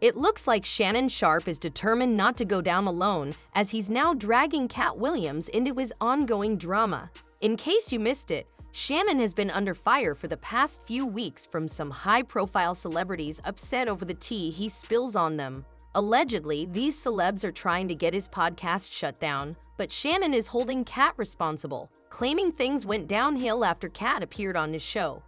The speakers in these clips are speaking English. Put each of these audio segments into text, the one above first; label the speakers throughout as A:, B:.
A: It looks like Shannon Sharpe is determined not to go down alone, as he's now dragging Katt Williams into his ongoing drama. In case you missed it, Shannon has been under fire for the past few weeks from some high-profile celebrities upset over the tea he spills on them. Allegedly, these celebs are trying to get his podcast shut down, but Shannon is holding Katt responsible, claiming things went downhill after Katt appeared on his show.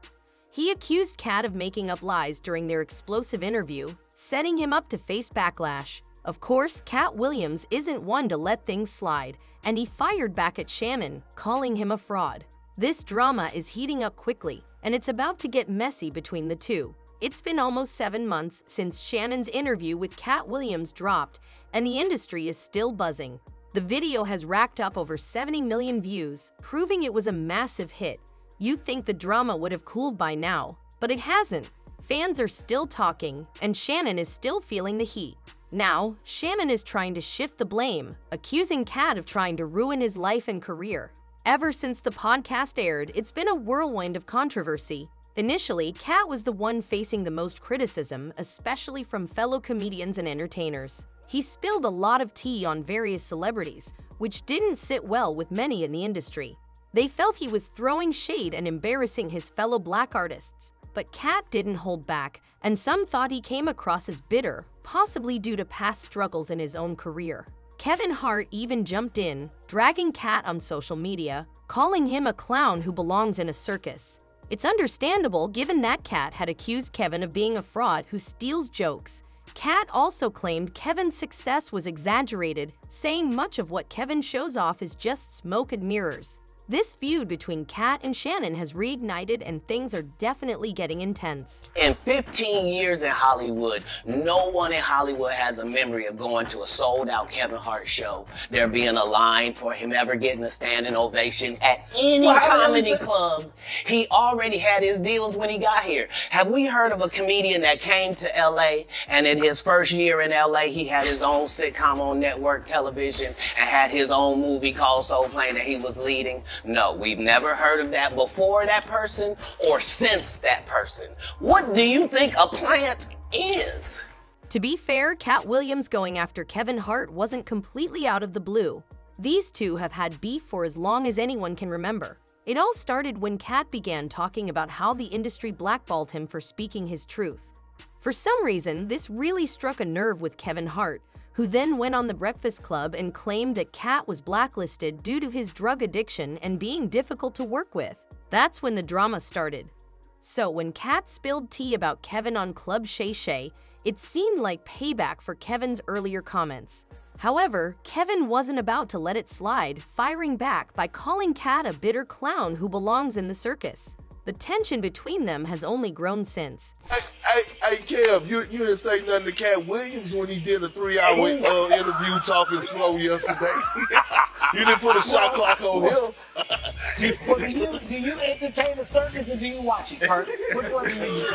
A: He accused Katt of making up lies during their explosive interview, setting him up to face backlash. Of course, Katt Williams isn't one to let things slide, and he fired back at Shannon, calling him a fraud. This drama is heating up quickly, and it's about to get messy between the two. It's been almost seven months since Shannon's interview with Katt Williams dropped, and the industry is still buzzing. The video has racked up over 70 million views, proving it was a massive hit. You'd think the drama would have cooled by now, but it hasn't. Fans are still talking, and Shannon is still feeling the heat. Now, Shannon is trying to shift the blame, accusing Katt of trying to ruin his life and career. Ever since the podcast aired, it's been a whirlwind of controversy. Initially, Katt was the one facing the most criticism, especially from fellow comedians and entertainers. He spilled a lot of tea on various celebrities, which didn't sit well with many in the industry. They felt he was throwing shade and embarrassing his fellow black artists. But Katt didn't hold back, and some thought he came across as bitter, possibly due to past struggles in his own career. Kevin Hart even jumped in, dragging Katt on social media, calling him a clown who belongs in a circus. It's understandable given that Katt had accused Kevin of being a fraud who steals jokes. Katt also claimed Kevin's success was exaggerated, saying much of what Kevin shows off is just smoke and mirrors. This feud between Katt and Shannon has reignited and things are definitely getting intense.
B: In 15 years in Hollywood, no one in Hollywood has a memory of going to a sold out Kevin Hart show, there being a line for him ever getting a standing ovation at any well, comedy club. He already had his deals when he got here. Have we heard of a comedian that came to LA and in his first year in LA, he had his own sitcom on network television and had his own movie called Soul Plane that he was leading? No, we've never heard of that before that person or since that person. What do you think a plant is?
A: To be fair, Katt Williams going after Kevin Hart wasn't completely out of the blue. These two have had beef for as long as anyone can remember. It all started when Katt began talking about how the industry blackballed him for speaking his truth. For some reason, this really struck a nerve with Kevin Hart, who then went on The Breakfast Club and claimed that Katt was blacklisted due to his drug addiction and being difficult to work with. That's when the drama started. So when Katt spilled tea about Kevin on Club Shay Shay, it seemed like payback for Kevin's earlier comments. However, Kevin wasn't about to let it slide, firing back by calling Katt a bitter clown who belongs in the circus. The tension between them has only grown since.
C: Hey, hey, hey Kev, you, you didn't say nothing to Katt Williams when he did a three-hour uh, interview talking slow yesterday. you didn't put a shot clock on him.
D: do you do you entertain the circus or do you watch it, Kurt? Which one do you?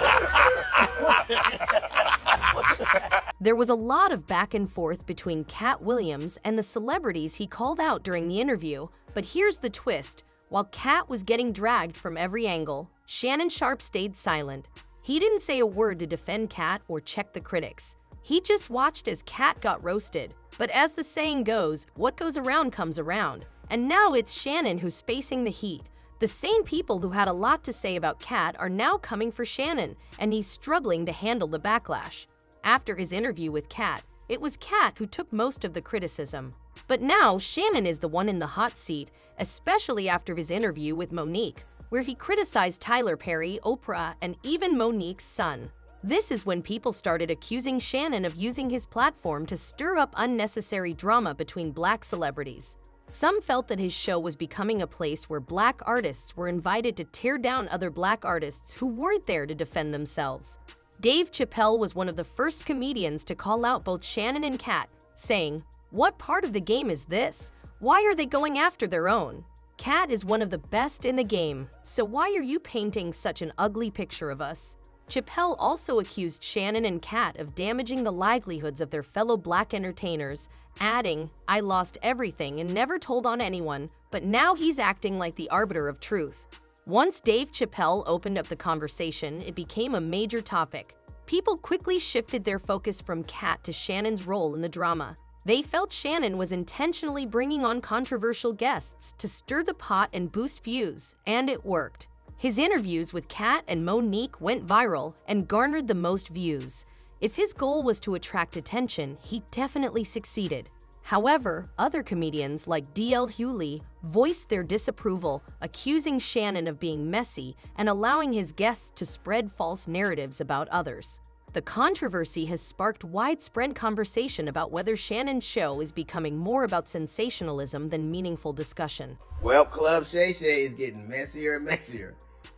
A: there was a lot of back and forth between Katt Williams and the celebrities he called out during the interview, but here's the twist. While Katt was getting dragged from every angle, Shannon Sharpe stayed silent. He didn't say a word to defend Katt or check the critics. He just watched as Katt got roasted. But as the saying goes, what goes around comes around. And now it's Shannon who's facing the heat. The same people who had a lot to say about Katt are now coming for Shannon, and he's struggling to handle the backlash. After his interview with Katt, it was Katt who took most of the criticism. But now Shannon is the one in the hot seat, especially after his interview with Mo'Nique, where he criticized Tyler Perry, Oprah, and even Mo'Nique's son. This is when people started accusing Shannon of using his platform to stir up unnecessary drama between black celebrities. Some felt that his show was becoming a place where black artists were invited to tear down other black artists who weren't there to defend themselves. Dave Chappelle was one of the first comedians to call out both Shannon and Katt, saying, What part of the game is this? Why are they going after their own? Katt is one of the best in the game, so why are you painting such an ugly picture of us? Chappelle also accused Shannon and Katt of damaging the livelihoods of their fellow black entertainers, adding, I lost everything and never told on anyone, but now he's acting like the arbiter of truth. Once Dave Chappelle opened up the conversation, it became a major topic. people quickly shifted their focus from Katt to Shannon's role in the drama. They felt Shannon was intentionally bringing on controversial guests to stir the pot and boost views, and it worked. His interviews with Katt and Mo'Nique went viral and garnered the most views. If his goal was to attract attention, he definitely succeeded. However, other comedians like D.L. Hughley voiced their disapproval, accusing Shannon of being messy and allowing his guests to spread false narratives about others. The controversy has sparked widespread conversation about whether Shannon's show is becoming more about sensationalism than meaningful discussion.
E: Well, Club Shay Shay is getting messier and messier.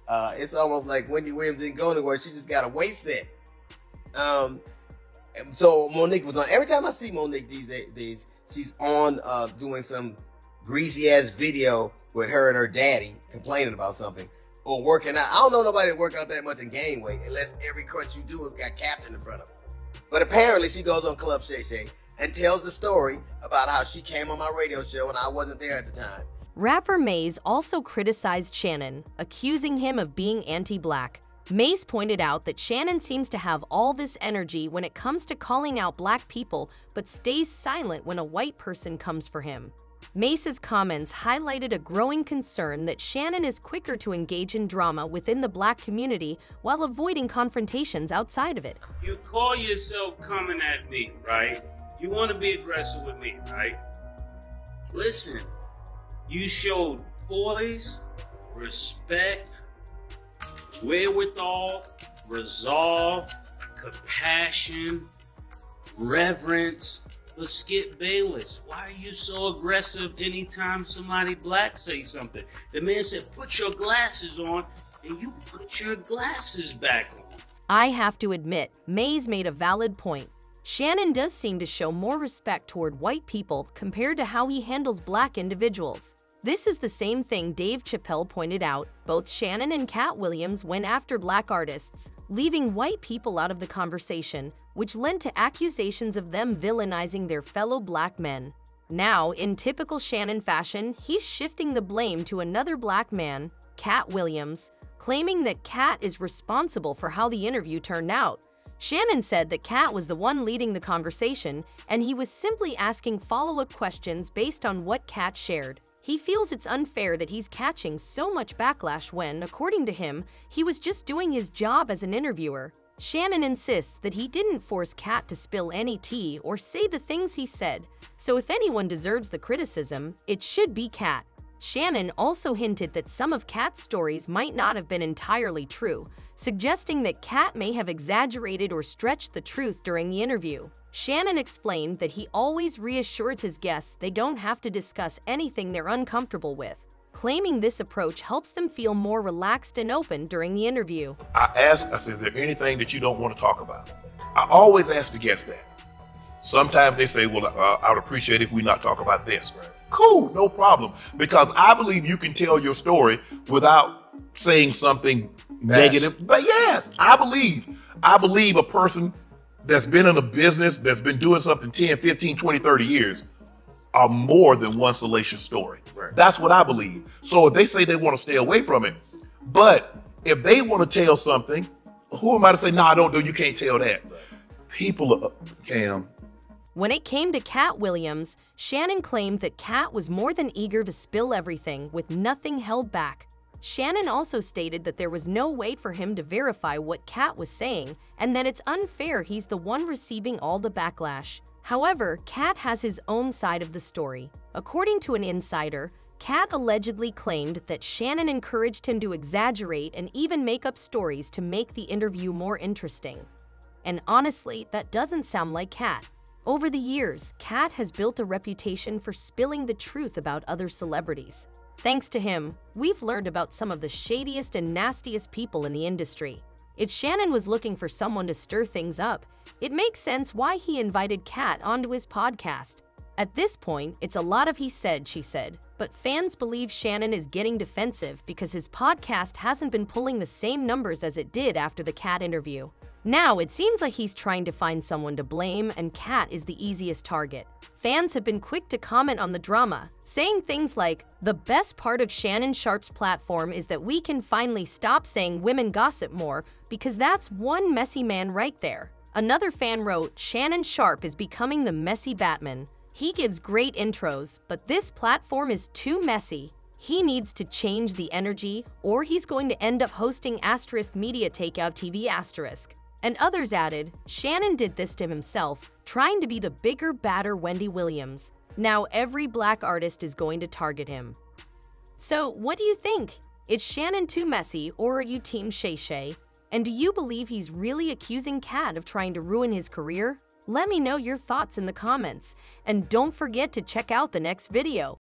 E: Uh, it's almost like Wendy Williams didn't go anywhere. She just got a waist set. Um, so Mo'Nique was on. Every time I see Mo'Nique these days, she's on uh, doing some greasy ass video with her and her daddy complaining about something or working out. I don't know nobody that work out that much and gain weight unless every crunch you do has got captain in front of them. But apparently she goes on Club Shay Shay and tells the story about how she came on my radio show and I wasn't there at the time.
A: Rapper Mase also criticized Shannon, accusing him of being anti-black. Mase pointed out that Shannon seems to have all this energy when it comes to calling out black people, but stays silent when a white person comes for him. Mase's comments highlighted a growing concern that Shannon is quicker to engage in drama within the black community while avoiding confrontations outside of it.
F: You call yourself coming at me, right? You want to be aggressive with me, right? Listen, you showed poise, respect, wherewithal, resolve, compassion, reverence, but Skip Bayless, why are you so aggressive anytime somebody black say something? The man said, put your glasses on, and you put your glasses back on.
A: I have to admit, Mase made a valid point. Shannon does seem to show more respect toward white people compared to how he handles black individuals. This is the same thing Dave Chappelle pointed out. Both Shannon and Katt Williams went after black artists, leaving white people out of the conversation, which led to accusations of them villainizing their fellow black men. Now, in typical Shannon fashion, he's shifting the blame to another black man, Katt Williams, claiming that Katt is responsible for how the interview turned out. Shannon said that Katt was the one leading the conversation, and he was simply asking follow-up questions based on what Katt shared. He feels it's unfair that he's catching so much backlash when, according to him, he was just doing his job as an interviewer. Shannon insists that he didn't force Katt to spill any tea or say the things he said, so if anyone deserves the criticism, it should be Katt. Shannon also hinted that some of Katt's stories might not have been entirely true, suggesting that Katt may have exaggerated or stretched the truth during the interview. Shannon explained that he always reassures his guests they don't have to discuss anything they're uncomfortable with, claiming this approach helps them feel more relaxed and open during the interview.
G: I ask, I said, is there anything that you don't want to talk about? I always ask the guests that. Sometimes they say, well, uh, I would appreciate if we not talk about this. Right. Cool, no problem. Because I believe you can tell your story without saying something negative. But yes, I believe, I believe a person that's been in a business, that's been doing something 10, 15, 20, 30 years are more than one salacious story. Right. That's what I believe. So if they say they want to stay away from it, but if they want to tell something, who am I to say, no, nah, don't know, you can't tell that. People, are, Cam.
A: When it came to Katt Williams, Shannon claimed that Katt was more than eager to spill everything with nothing held back. Shannon also stated that there was no way for him to verify what Katt was saying and that it's unfair he's the one receiving all the backlash. However, Katt has his own side of the story. According to an insider, Katt allegedly claimed that Shannon encouraged him to exaggerate and even make up stories to make the interview more interesting. And honestly, that doesn't sound like Katt. Over the years, Katt has built a reputation for spilling the truth about other celebrities. Thanks to him, we've learned about some of the shadiest and nastiest people in the industry. If Shannon was looking for someone to stir things up, it makes sense why he invited Katt onto his podcast. At this point, it's a lot of he said, she said, but fans believe Shannon is getting defensive because his podcast hasn't been pulling the same numbers as it did after the Katt interview. Now, it seems like he's trying to find someone to blame, and Katt is the easiest target. Fans have been quick to comment on the drama, saying things like, The best part of Shannon Sharpe's platform is that we can finally stop saying women gossip more because that's one messy man right there. Another fan wrote, Shannon Sharpe is becoming the messy Batman. He gives great intros, but this platform is too messy. He needs to change the energy, or he's going to end up hosting Asterisk Media Takeout TV Asterisk. And others added, Shannon did this to himself, trying to be the bigger, badder Wendy Williams. Now every black artist is going to target him. So, what do you think? Is Shannon too messy, or are you Team Shay Shay? And do you believe he's really accusing Katt of trying to ruin his career? Let me know your thoughts in the comments, and don't forget to check out the next video.